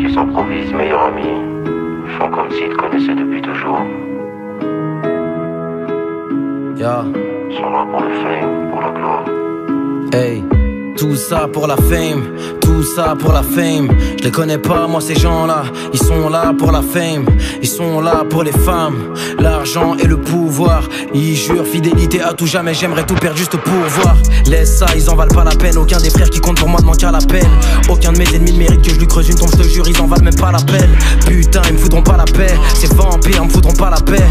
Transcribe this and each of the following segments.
Ils s'improvisent meilleurs amis. Font comme s'ils te connaissaient depuis toujours. Ils sont là pour le fame, pour la gloire. hey. Tout ça pour la fame, tout ça pour la fame. Je les connais pas, moi, ces gens-là. Ils sont là pour la fame, ils sont là pour les femmes, l'argent et le pouvoir. Ils jurent fidélité à tout jamais, j'aimerais tout perdre juste pour voir. Laisse ça, ils en valent pas la peine. Aucun des frères qui compte pour moi ne manque à l'appel. Aucun de mes ennemis ne mérite que je lui creuse une tombe, je te jure, ils en valent même pas la peine. Putain, ils me foutront pas la paix. Ces vampires me foutront pas la paix.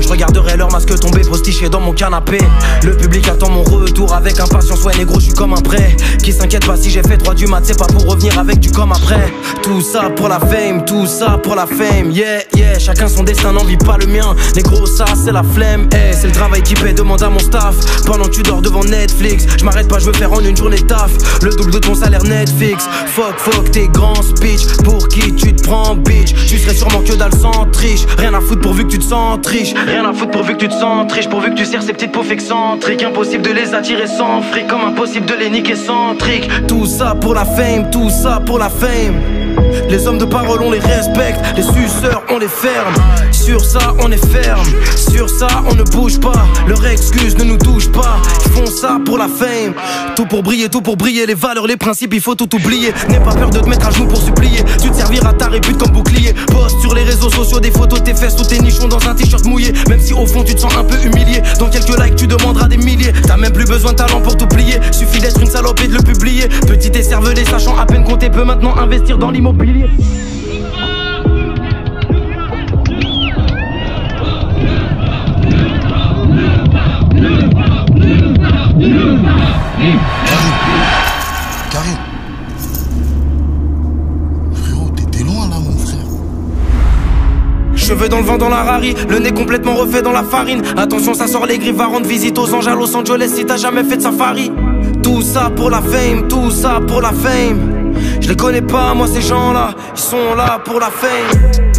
Je regarderai leur masque tomber, postiché dans mon canapé. Le public attend mon retour avec impatience, ouais, négro, je suis comme un prêt. Qui s'inquiète pas si j'ai fait 3 du mat, c'est pas pour revenir avec du comme après. Tout ça pour la fame, tout ça pour la fame. Yeah, yeah, chacun son destin n'en vit pas le mien. Négro, ça c'est la flemme. Eh, c'est le travail qui paie, demande à mon staff. Pendant que tu dors devant Netflix, je m'arrête pas, je veux faire en une journée taf. Le double de ton salaire Netflix. Fuck, fuck tes grands speech. Pour qui tu te prends, bitch? Tu serais sûrement que dalle sans triche. Rien à foutre pourvu que tu te sens. Rien à foutre pourvu que tu te sens. Pourvu que tu sers ces petites pauvres excentriques. Impossible de les attirer sans fric. Comme impossible de les niquer sans trick. Tout ça pour la fame, tout ça pour la fame. Les hommes de parole on les respecte, les suceurs on les ferme. Sur ça on est ferme, sur ça on ne bouge pas. Leur excuse ne nous touche pas. Pour la fame, tout pour briller, tout pour briller. Les valeurs, les principes, il faut tout oublier. N'aie pas peur de te mettre à genoux pour supplier. Tu te serviras ta répute comme bouclier. Poste sur les réseaux sociaux des photos de tes fesses ou tes nichons dans un t-shirt mouillé. Même si au fond tu te sens un peu humilié. Dans quelques likes tu demanderas des milliers. T'as même plus besoin de talent pour t'oublier. Suffit d'être une salope et de le publier. Petit et cervelé, sachant à peine compter, peut maintenant investir dans l'immobilier. Cheveux dans le vent dans la rari, le nez complètement refait dans la farine. Attention, ça sort les griffes, va rendre visite aux anges à Los Angeles si t'as jamais fait de safari. Tout ça pour la fame, tout ça pour la fame. Je les connais pas, moi ces gens-là, ils sont là pour la fame.